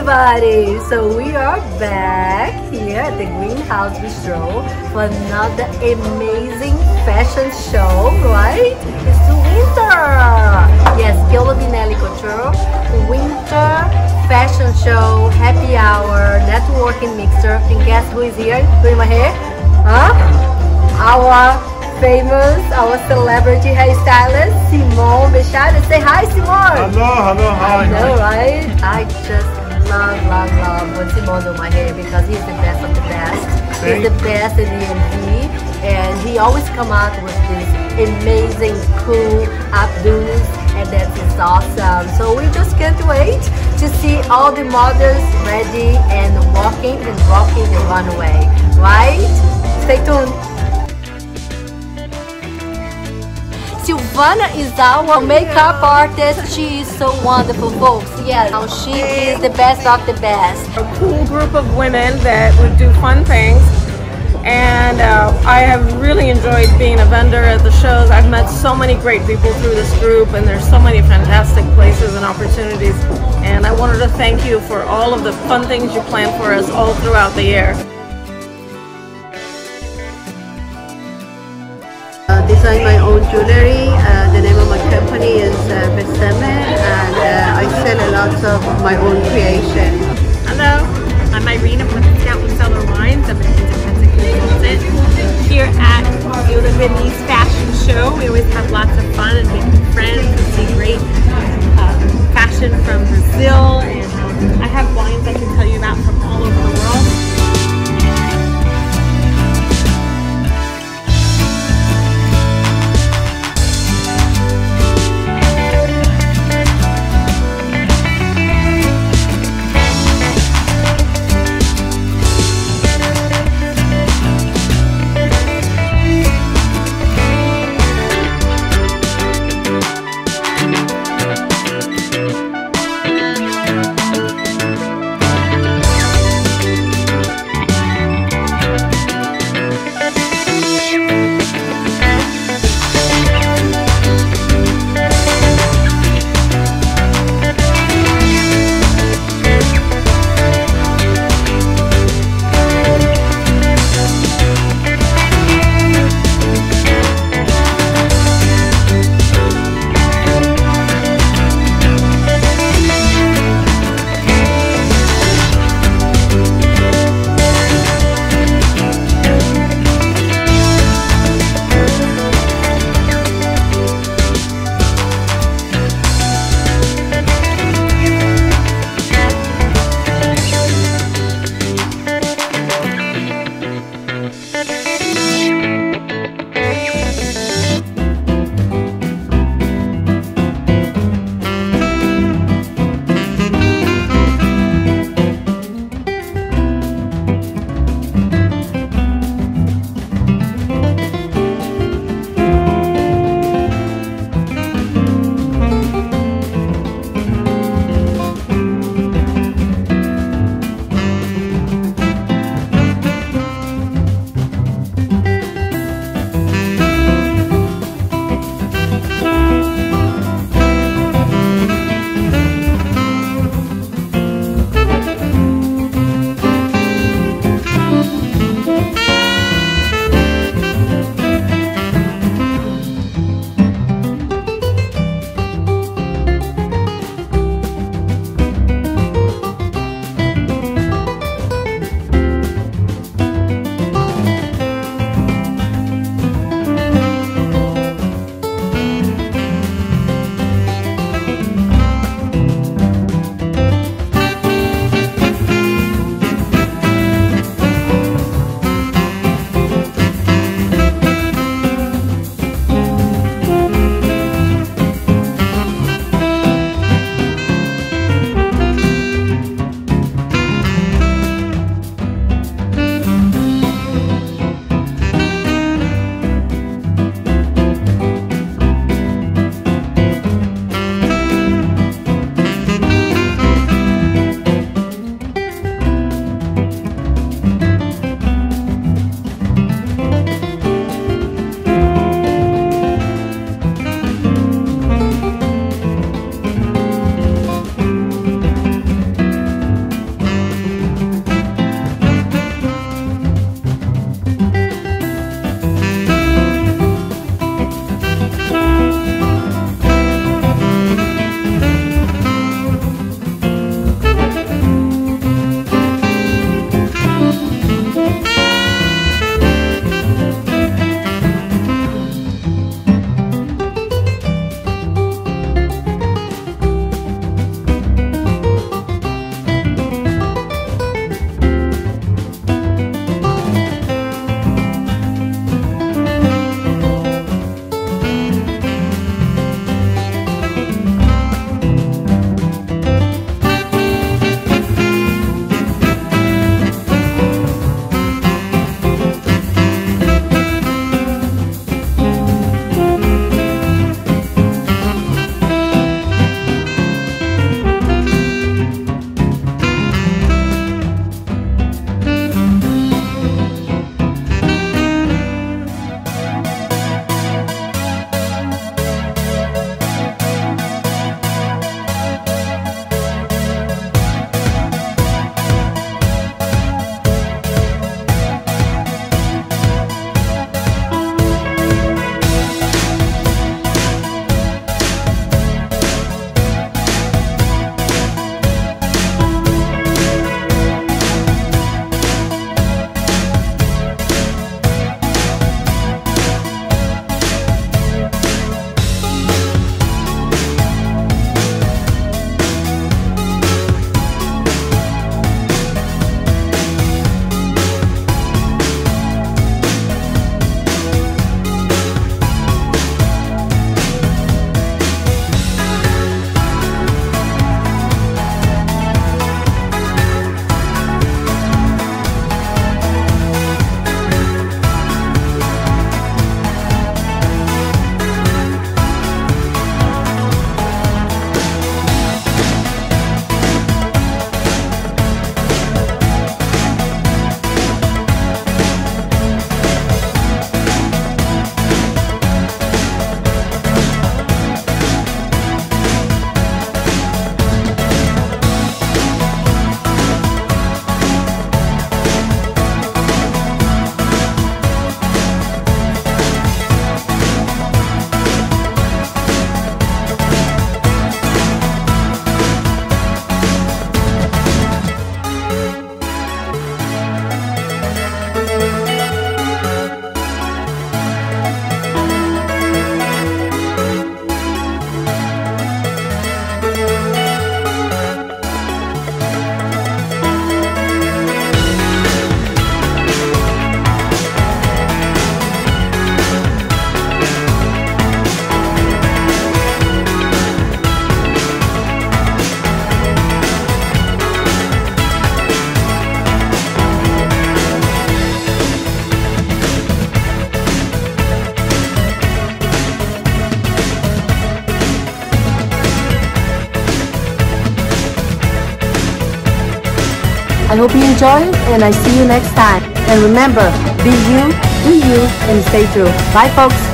everybody! So we are back here at the Greenhouse Bistro for another amazing fashion show, right? It's winter! Yes, Keula Binelly Couture Winter Fashion Show, Happy Hour, Networking Mixer. And guess who is here doing my hair? Huh? Our famous, our celebrity hairstylist, Simone Bechada. Say hi, Simone! Hello, hello, hi. I know, right? I just love, love, love when Simone do my hair because he's the best of the best. He's the best in the MV and he always come out with these amazing, cool updos and that is awesome. So we just can't wait to see all the models ready and walking and rocking the runway, right? Stay tuned. Silvana is our makeup artist. She is so wonderful, folks. Yes, she is the best of the best. A cool group of women that would do fun things. And uh, I have really enjoyed being a vendor at the shows. I've met so many great people through this group, and there's so many fantastic places and opportunities. And I wanted to thank you for all of the fun things you plan for us all throughout the year. Design my own jewelry. Uh, the name of my company is uh, Beseme and uh, I sell a lot of my own creation. Hello, I'm Irene. I'm with Scout and Cellar Wines. I'm an I hope you enjoy and I see you next time. And remember, be you, do you, and stay true. Bye folks.